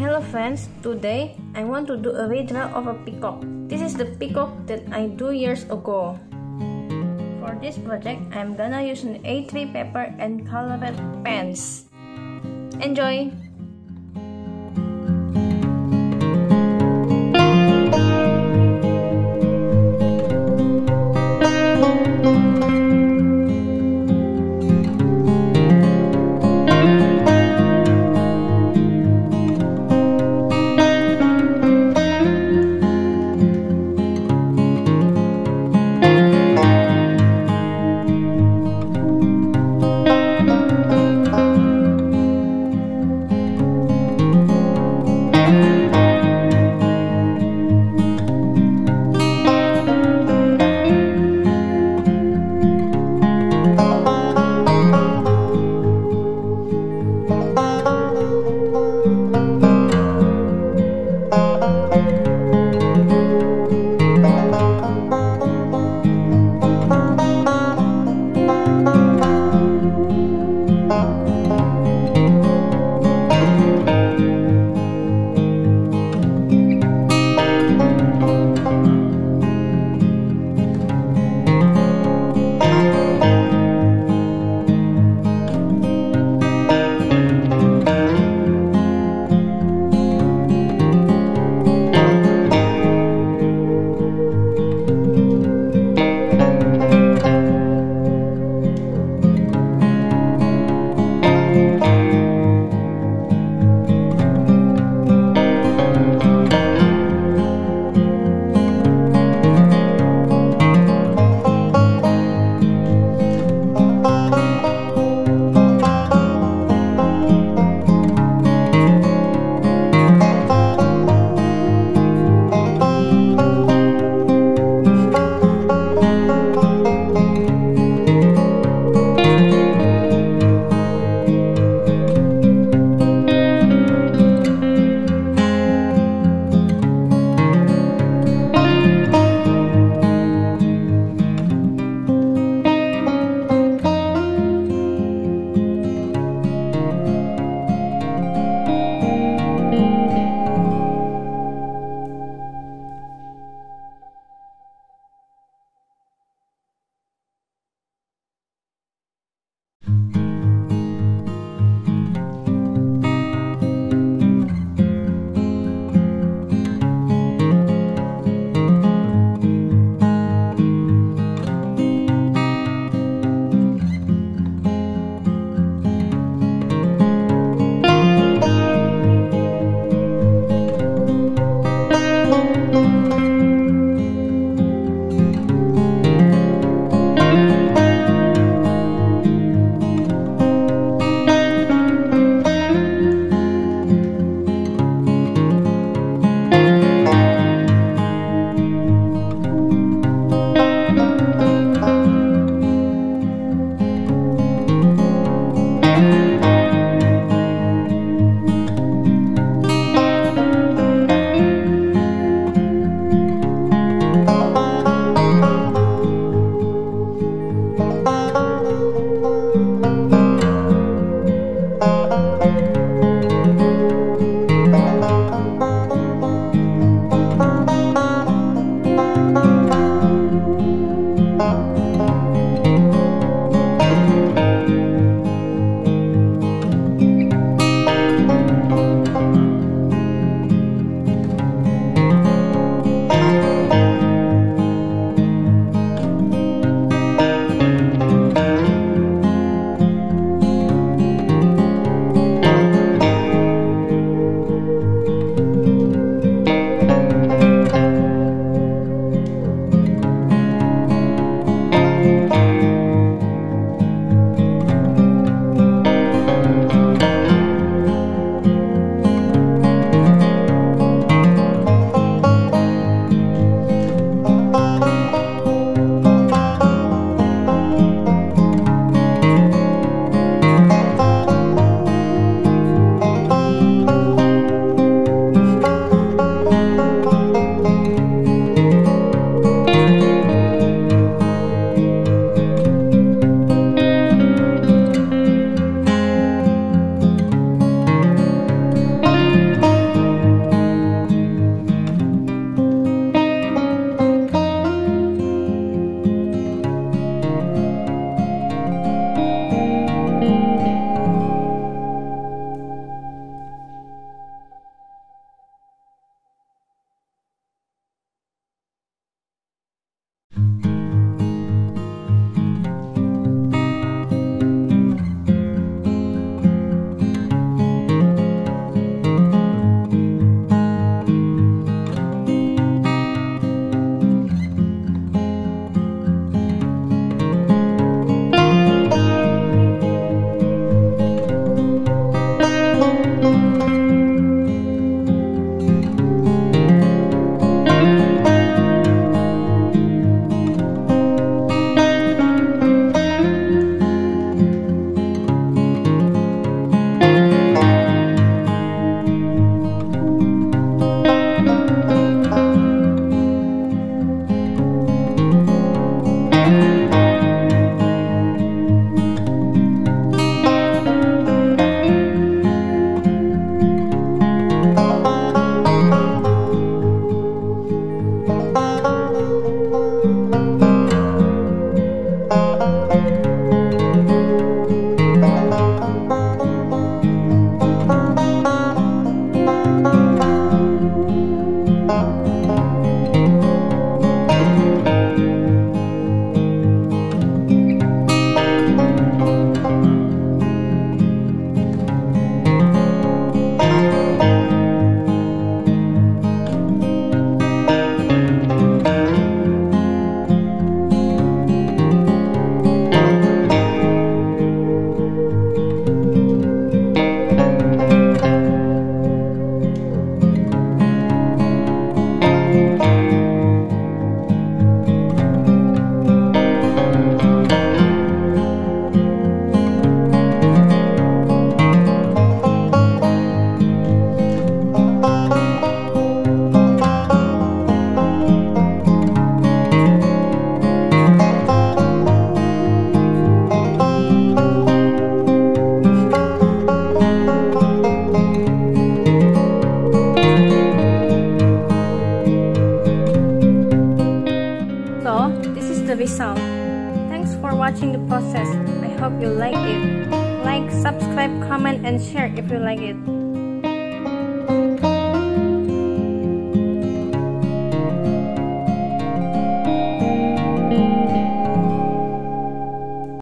Hello friends, today I want to do a redraw of a peacock. This is the peacock that I do years ago. For this project, I'm gonna use an A3 paper and colored pens. Enjoy! I hope you like it. Like, subscribe, comment and share if you like it.